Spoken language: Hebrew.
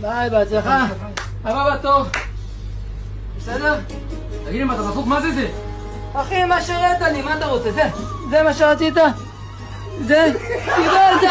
ביי, בהצלחה. הבא בתור. בסדר? תגיד לי, מה אתה דפוק? מה זה זה? אחי, מה שהראית לי, מה אתה רוצה? זה? זה מה שרצית? זה? תראה את זה.